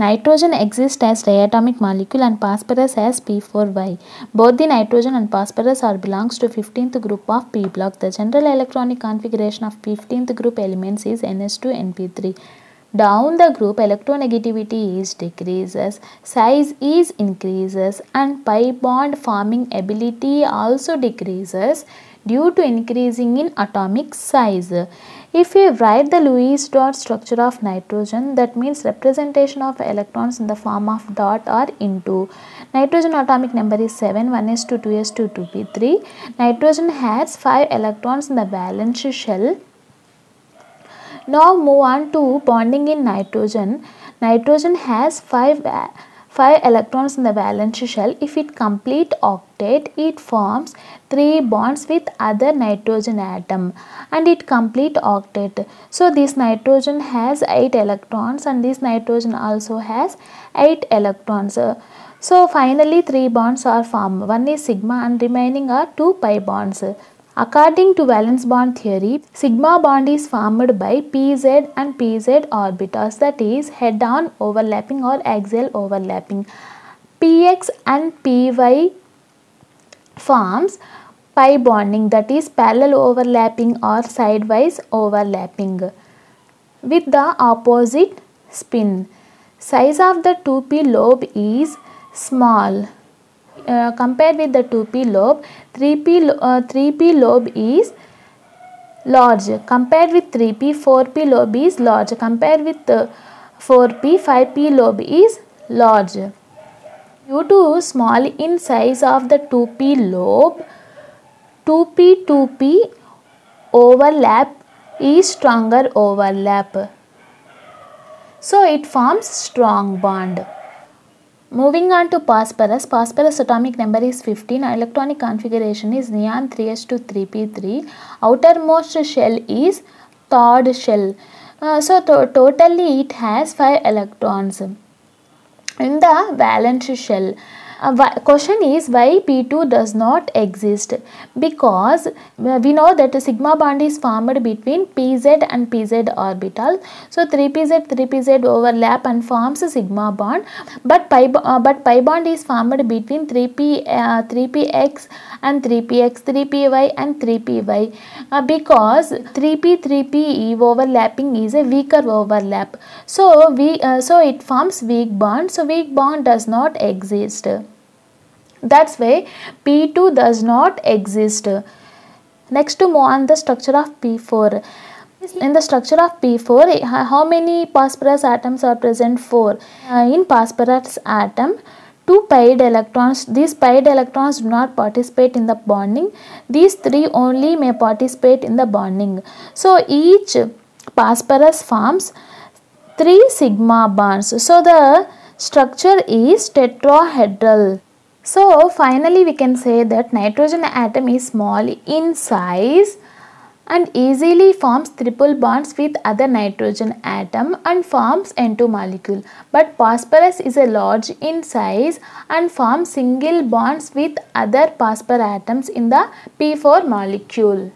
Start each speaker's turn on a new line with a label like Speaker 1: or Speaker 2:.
Speaker 1: Nitrogen exists as diatomic molecule and phosphorus as P4Y. Both the nitrogen and phosphorus are belongs to 15th group of P block. The general electronic configuration of 15th group elements is NS2NP3. Down the group electronegativity is decreases, size is increases and pi bond forming ability also decreases due to increasing in atomic size. If we write the Lewis dot structure of nitrogen that means representation of electrons in the form of dot or into. Nitrogen atomic number is 7 1s2 2s2 2p3. Nitrogen has 5 electrons in the valence shell now move on to bonding in nitrogen. Nitrogen has 5, 5 electrons in the valence shell. If it complete octet, it forms 3 bonds with other nitrogen atom and it complete octet. So this nitrogen has 8 electrons and this nitrogen also has 8 electrons. So finally 3 bonds are formed. One is sigma and remaining are 2 pi bonds. According to valence bond theory, sigma bond is formed by pz and pz orbitals that is head-on overlapping or axial overlapping. px and py forms pi bonding that is parallel overlapping or sidewise overlapping with the opposite spin. Size of the 2p lobe is small uh, compared with the 2p lobe 3p uh, 3p lobe is large. Compared with 3p 4p lobe is large. Compared with uh, 4p 5p lobe is large. Due to small in size of the 2p lobe 2p 2p overlap is stronger overlap. So it forms strong bond Moving on to phosphorus, phosphorus atomic number is 15, electronic configuration is neon 3s2 3p3, outermost shell is third shell. Uh, so to totally it has 5 electrons in the valence shell. Uh, question is why P2 does not exist? Because we know that sigma bond is formed between PZ and PZ orbital. So 3PZ 3PZ overlap and forms a sigma bond. But pi, uh, but pi bond is formed between 3P, uh, 3PX and 3px 3py and 3py uh, because 3p 3p overlapping is a weaker overlap. So we uh, so it forms weak bond. So weak bond does not exist that's why p2 does not exist next to move on the structure of p4 in the structure of P4, how many phosphorus atoms are present? 4. Uh, in phosphorus atom, two pied electrons. These pied electrons do not participate in the bonding. These three only may participate in the bonding. So each phosphorus forms three sigma bonds. So the structure is tetrahedral. So finally we can say that nitrogen atom is small in size and easily forms triple bonds with other nitrogen atom and forms N2 molecule. But phosphorus is a large in size and forms single bonds with other phosphor atoms in the P4 molecule.